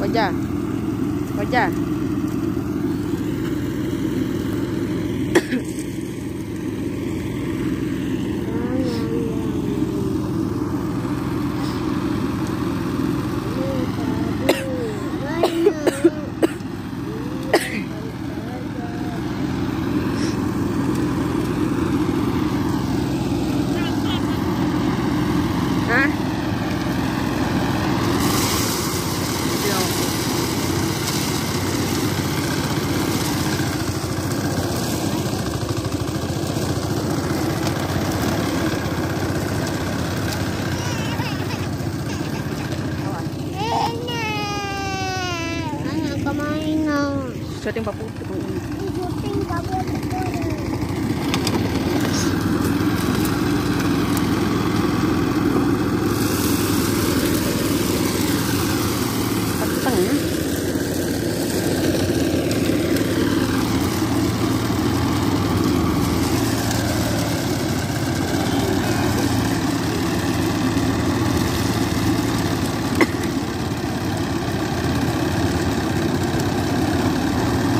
Wajah. Wajah. Eu tem um papo.